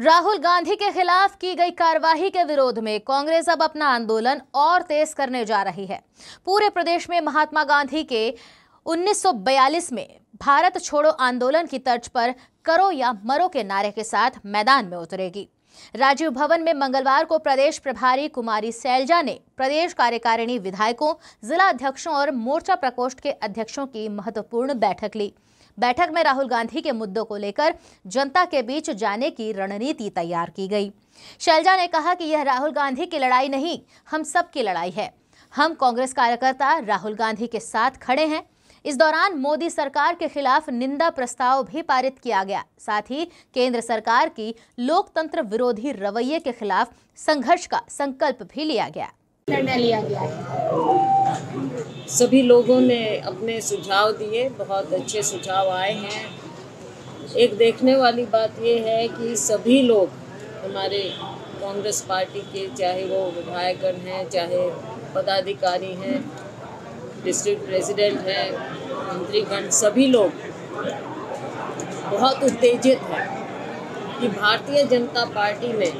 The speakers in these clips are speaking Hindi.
राहुल गांधी के खिलाफ की गई कार्यवाही के विरोध में कांग्रेस अब अपना आंदोलन और तेज करने जा रही है। पूरे प्रदेश में महात्मा गांधी के 1942 में भारत छोड़ो आंदोलन की तर्ज पर करो या मरो के नारे के साथ मैदान में उतरेगी। राजीव भवन में मंगलवार को प्रदेश प्रभारी कुमारी सैलजा ने प्रदेश कार्यकारिणी विधायकों जिला अध्यक्षों और मोर्चा प्रकोष्ठ के अध्यक्षों की महत्वपूर्ण बैठक ली। बैठक में राहुल गांधी के मुद्दों को लेकर जनता के बीच जाने की रणनीति तैयार की गई। शैलजा ने कहा कि यह राहुल गांधी की लड़ाई नहीं, हम सब की लड़ाई है। हम कांग्रेस कार्यकर्ता राहुल गांधी के साथ खड़े हैं। इस दौरान मोदी सरकार के खिलाफ निंदा प्रस्ताव भी पारित किया गया। साथ ही केंद्र सरकार की लोकतंत्र विरोधी रवैये के खिलाफ संघर्ष का संकल्प भी लिया गया। निर्णय लिया गया सभी लोगों ने अपने सुझाव दिए, बहुत अच्छे सुझाव आए हैं। एक देखने वाली बात यह है कि सभी लोग, हमारे कांग्रेस पार्टी के, चाहे वो विधायकगण हैं, चाहे पदाधिकारी हैं, डिस्ट्रिक्ट प्रेसिडेंट हैं, मंत्रीगण, सभी लोग बहुत उत्तेजित हैं कि भारतीय जनता पार्टी ने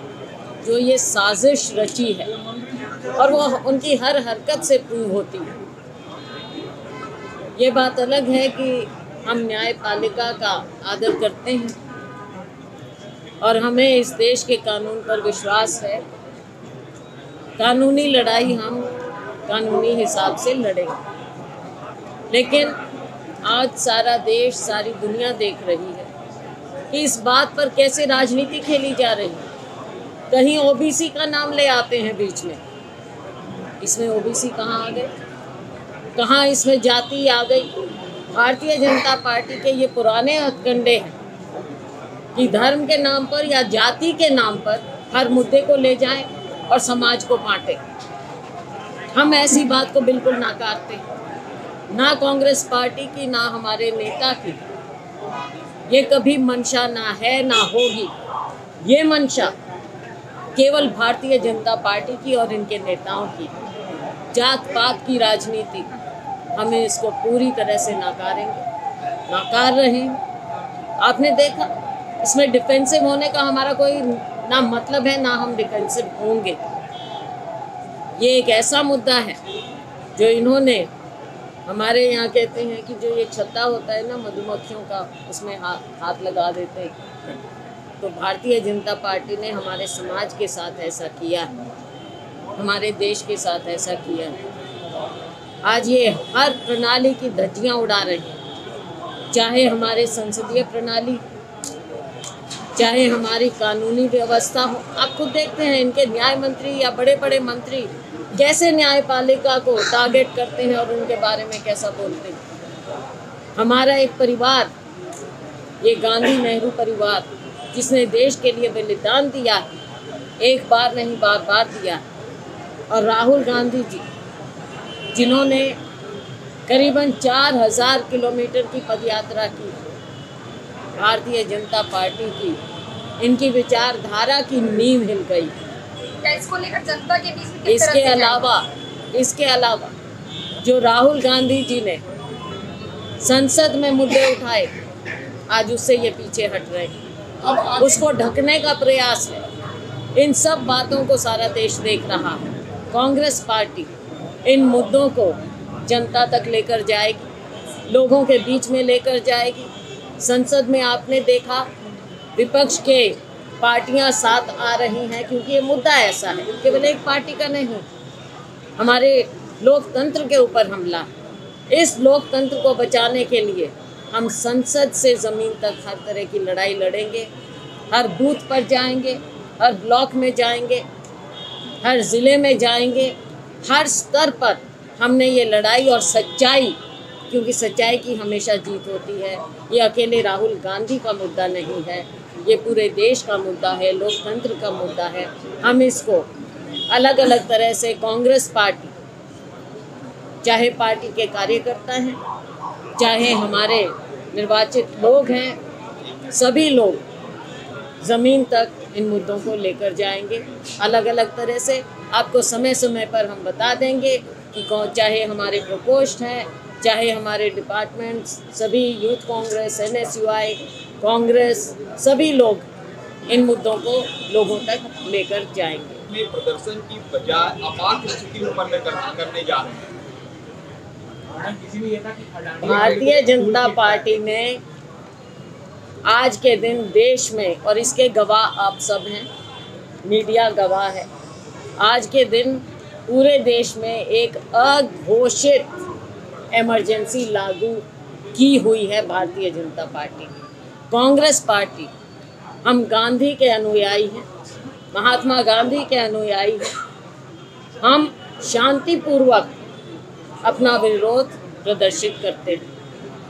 जो ये साजिश रची है और वो उनकी हर हरकत से प्रूव होती है। ये बात अलग है कि हम न्यायपालिका का आदर करते हैं और हमें इस देश के कानून पर विश्वास है। कानूनी लड़ाई हम कानूनी हिसाब से लड़ेंगे। लेकिन आज सारा देश, सारी दुनिया देख रही है कि इस बात पर कैसे राजनीति खेली जा रही है। कहीं ओबीसी का नाम ले आते हैं बीच में। इसमें ओबीसी कहाँ आ गए कहाँ इसमें जाति आ गई? भारतीय जनता पार्टी के ये पुराने हथकंडे हैं कि धर्म के नाम पर या जाति के नाम पर हर मुद्दे को ले जाएँ और समाज को बांटें। हम ऐसी बात को बिल्कुल नाकारते ना कांग्रेस पार्टी की, ना हमारे नेता की। ये कभी मंशा ना है, ना होगी। ये मंशा केवल भारतीय जनता पार्टी की और इनके नेताओं की। जात पात की राजनीति। हमें इसको पूरी तरह से नाकारेंगे। नाकार रहे आपने देखा, इसमें डिफेंसिव होने का हमारा कोई ना मतलब है, ना हम डिफेंसिव होंगे। ये एक ऐसा मुद्दा है, जो इन्होंने हमारे यहाँ कहते हैं कि जो ये छत्ता होता है ना, मधुमक्खियों का, उसमें हाथ हाथ लगा देते हैं। तो भारतीय जनता पार्टी ने हमारे समाज के साथ ऐसा किया है। हमारे देश के साथ ऐसा किया है। आज ये हर प्रणाली की धज्जियाँ उड़ा रहे हैं। चाहे हमारे संसदीय प्रणाली, चाहे हमारी कानूनी व्यवस्था हो। आप खुद देखते हैं, इनके न्याय मंत्री या बड़े बड़े मंत्री कैसे न्यायपालिका को टारगेट करते हैं और उनके बारे में कैसा बोलते हैं। हमारा एक परिवार, ये गांधी नेहरू परिवार, जिसने देश के लिए बलिदान दिया एक बार नहीं बार बार दिया और राहुल गांधी जी जिन्होंने करीबन चार हज़ार किलोमीटर की पदयात्रा की भारतीय जनता पार्टी की इनकी विचारधारा की नींव हिल गई। इसको लेकर जनता के बीच में इसके अलावा इसके अलावा जो राहुल गांधी जी ने संसद में मुद्दे उठाए आज उससे ये पीछे हट रहे हैं। उसको ढकने का प्रयास है। इन सब बातों को सारा देश देख रहा है। कांग्रेस पार्टी इन मुद्दों को जनता तक लेकर जाएगी, लोगों के बीच में लेकर जाएगी। संसद में आपने देखा, विपक्ष के पार्टियाँ साथ आ रही हैं क्योंकि ये मुद्दा ऐसा है, केवल एक पार्टी का नहीं, हमारे लोकतंत्र के ऊपर हमला। इस लोकतंत्र को बचाने के लिए हम संसद से ज़मीन तक हर तरह की लड़ाई लड़ेंगे, हर बूथ पर जाएँगे, हर ब्लॉक में जाएँगे हर ज़िले में जाएँगे, हर स्तर पर हमने ये लड़ाई और सच्चाई, क्योंकि सच्चाई की हमेशा जीत होती है। ये अकेले राहुल गांधी का मुद्दा नहीं है, ये पूरे देश का मुद्दा है, लोकतंत्र का मुद्दा है। हम इसको अलग अलग तरह से कांग्रेस पार्टी, चाहे पार्टी के कार्यकर्ता हैं, चाहे हमारे निर्वाचित लोग हैं, सभी लोग ज़मीन तक इन मुद्दों को लेकर जाएँगे। अलग अलग तरह से आपको समय समय पर हम बता देंगे कि कौन चाहे हमारे प्रकोष्ठ हैं चाहे हमारे डिपार्टमेंट्स सभी यूथ कांग्रेस एनएसयूआई कांग्रेस सभी लोग इन मुद्दों को लोगों तक लेकर जाएँगे। में प्रदर्शन की बजाय आपात स्थिति उत्पन्न करने जा रहे हैं। भारतीय जनता पार्टी ने आज के दिन देश में, और इसके गवाह आप सब हैं, मीडिया गवाह है। आज के दिन पूरे देश में एक अघोषित इमरजेंसी लागू की हुई है भारतीय जनता पार्टी। कांग्रेस पार्टी, हम गांधी के अनुयायी हैं, महात्मा गांधी के अनुयायी हैं। हम शांतिपूर्वक अपना विरोध प्रदर्शित करते हैं।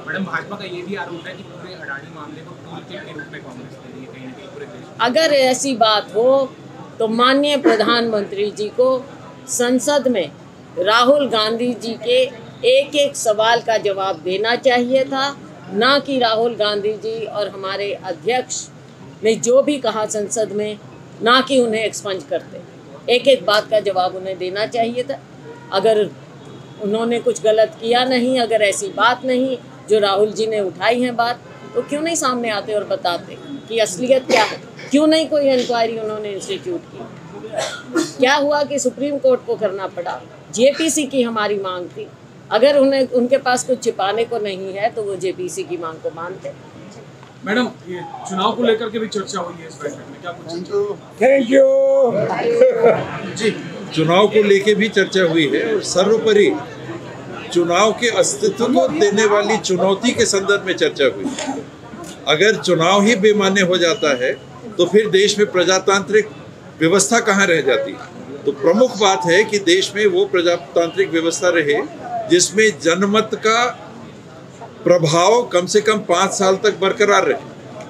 मैडम, भाजपा का ये भी आरोप है कि पूरे अडानी मामले को टूल किट के रूप में कांग्रेस कहीं ना पूरे देश अगर ऐसी बात हो तो माननीय प्रधानमंत्री जी को संसद में राहुल गांधी जी के एक एक सवाल का जवाब देना चाहिए था। ना कि राहुल गांधी जी और हमारे अध्यक्ष ने जो भी कहा संसद में, ना कि उन्हें एक्सपंज करते। एक एक बात का जवाब उन्हें देना चाहिए था। अगर उन्होंने कुछ गलत किया नहीं, अगर ऐसी बात नहीं जो राहुल जी ने उठाई है बात तो क्यों नहीं सामने आते और बताते कि असलियत क्या है? क्यों नहीं कोई इंक्वायरी उन्होंने इंस्टीट्यूट की? क्या हुआ कि सुप्रीम कोर्ट को करना पड़ा? जेपीसी की हमारी मांग थी। अगर उन्हें उनके पास कुछ छिपाने को नहीं है तो वो जेपीसी की मांग को मानते मैडम ये चुनाव को लेकर के भी चर्चा हुई है इस बैठक में। क्या कुछ? Thank you. जी। चुनाव को लेके भी चर्चा हुई है और सर्वोपरि चुनाव के अस्तित्व को देने वाली चुनौती के संदर्भ में चर्चा हुई। अगर चुनाव ही बेमान्य हो जाता है तो फिर देश में प्रजातांत्रिक व्यवस्था कहाँ रह जाती? है तो प्रमुख बात है कि देश में वो प्रजातांत्रिक व्यवस्था रहे, जिसमें जनमत का प्रभाव कम से कम पाँच साल तक बरकरार रहे।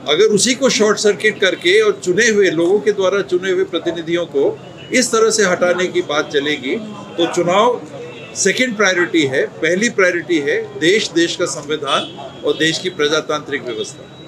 अगर उसी को शॉर्ट सर्किट करके और चुने हुए लोगों के द्वारा चुने हुए प्रतिनिधियों को इस तरह से हटाने की बात चलेगी तो चुनाव सेकंड प्रायोरिटी है, पहली प्रायोरिटी है देश देश का संविधान और देश की प्रजातांत्रिक व्यवस्था।